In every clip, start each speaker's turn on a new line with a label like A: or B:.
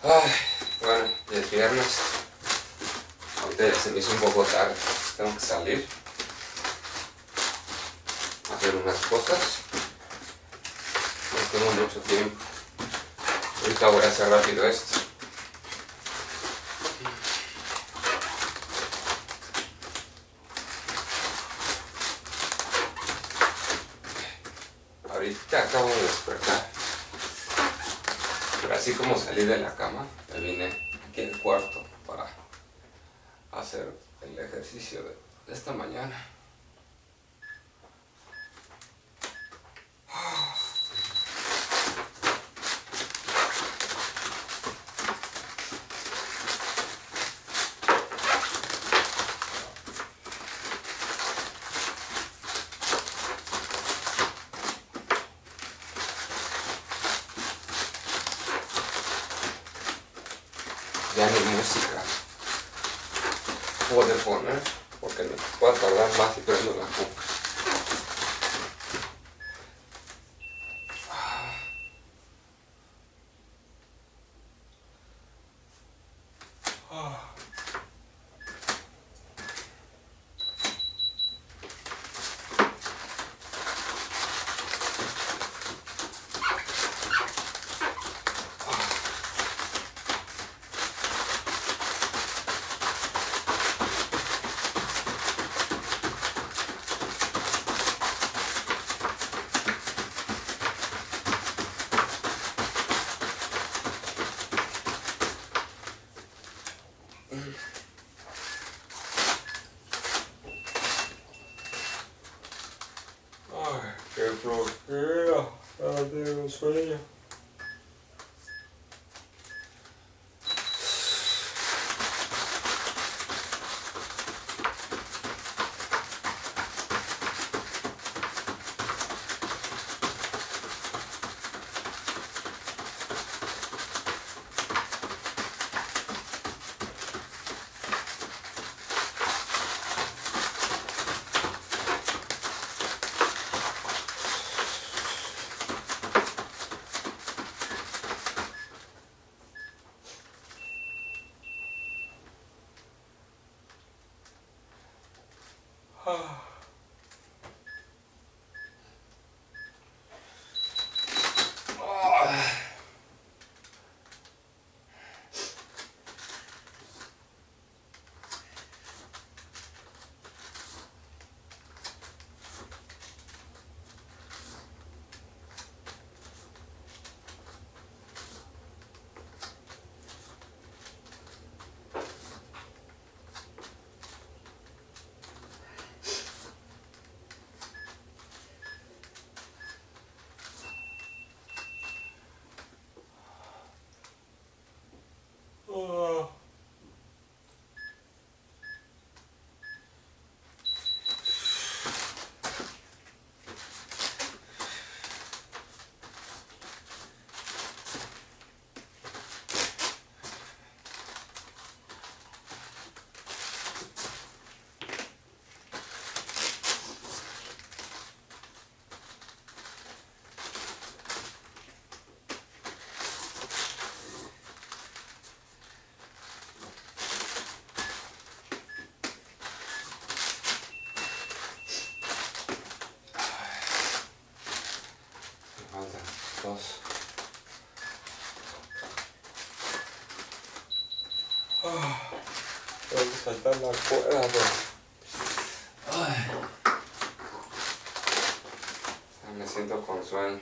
A: Ay, bueno, ya es viernes. Ahorita se me hizo un poco tarde. Tengo que salir. Hacer unas cosas. No tengo mucho tiempo. Ahorita voy a hacer rápido esto. Ahorita acabo de despertar. Pero así como salí de la cama, me vine aquí al cuarto para hacer el ejercicio de, esta mañana. Ya ni música puedo poner porque me puedo tardar más si prendo la cuca. Ay, qué flojera. Ya tengo sueño. Ah. Me Ah, Tengo que saltar la cuerda, pero... Ay. Me siento con sueño.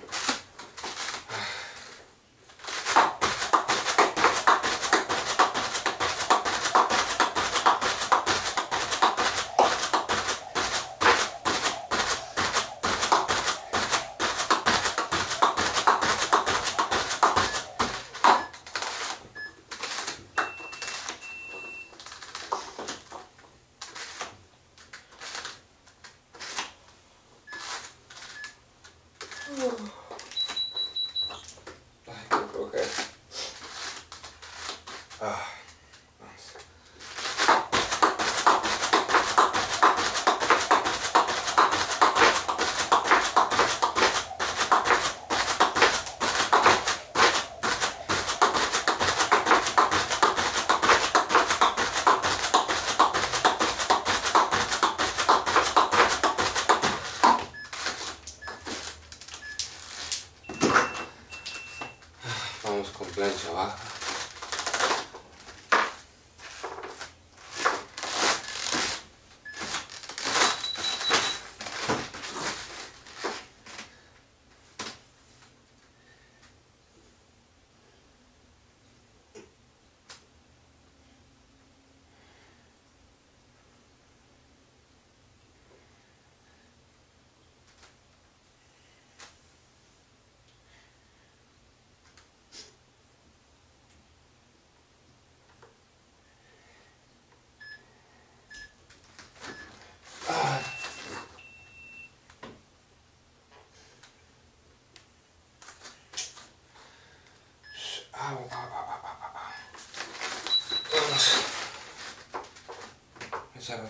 A: Vamos.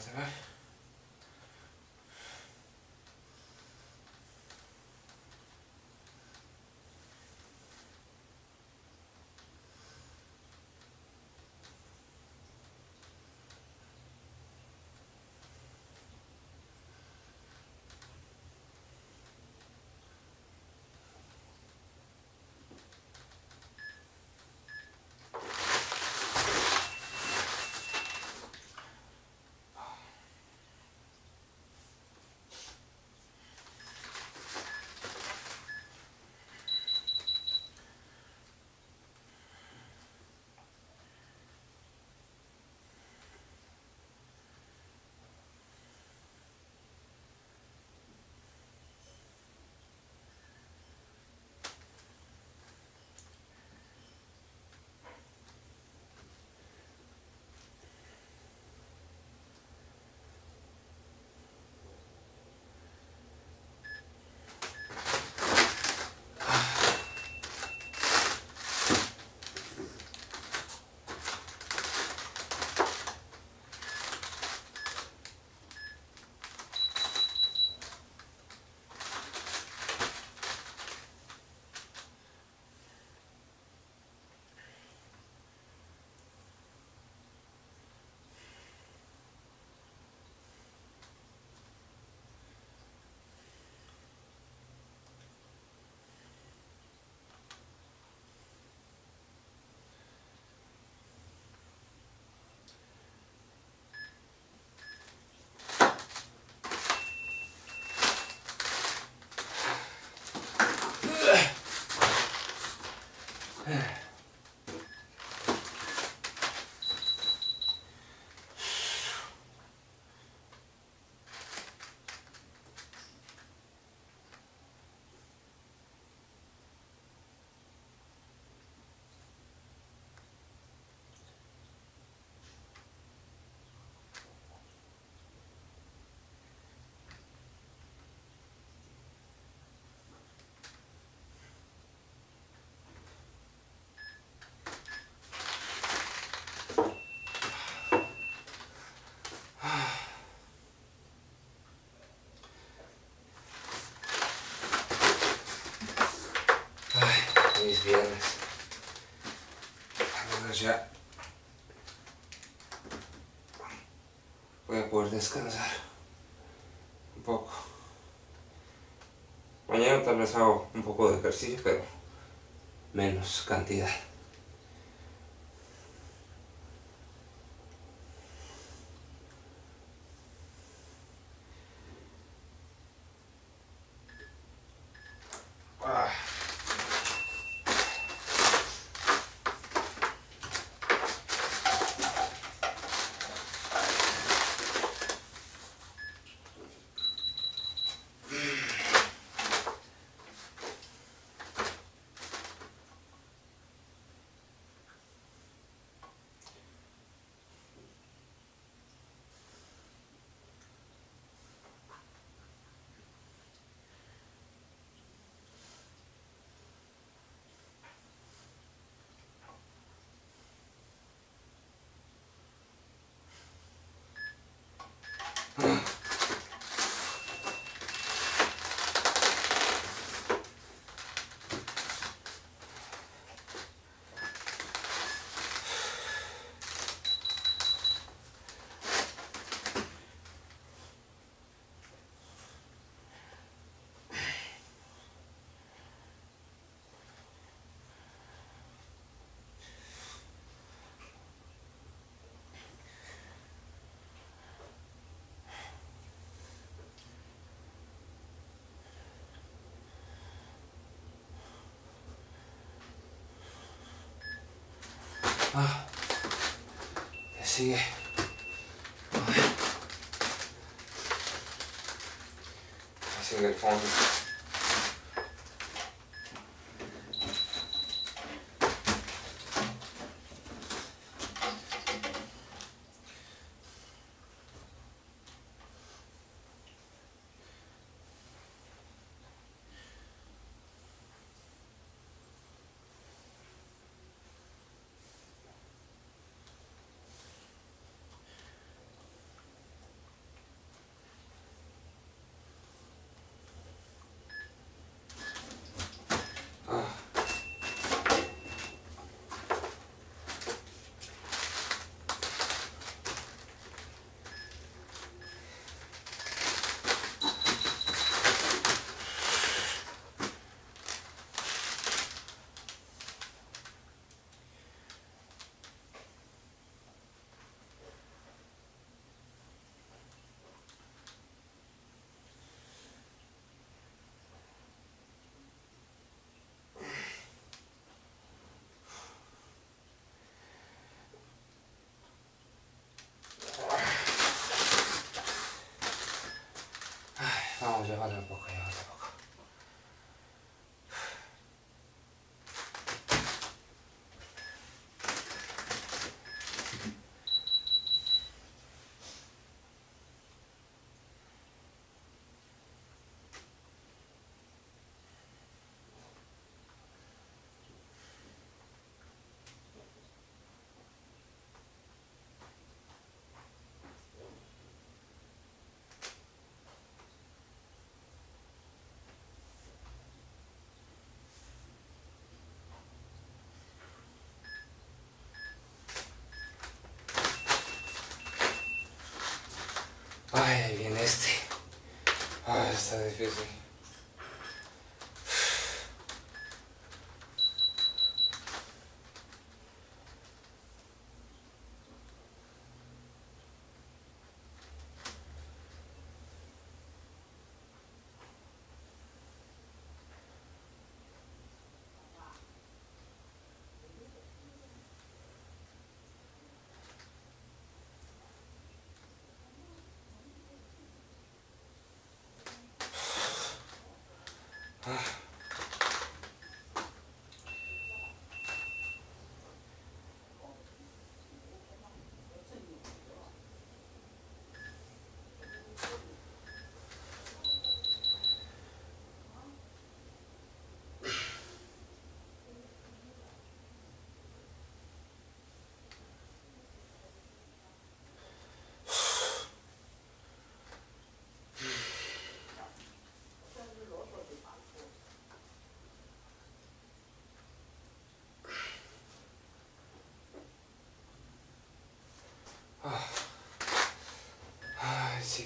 A: a ver. 唉。Ya voy a poder descansar un poco. Mañana tal vez hago un poco de ejercicio, pero menos cantidad. Ah, sigue. Sigue el fondo. Vamos, llévale un poco, llévale un poco. Ay, viene este. Ay, está difícil. Ugh.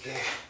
A: Así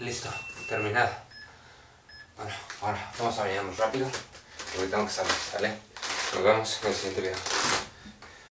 A: listo, terminado. Bueno, ahora vamos a bañarnos rápido. Porque tengo que salir, ¿sale? Nos vemos en el siguiente video.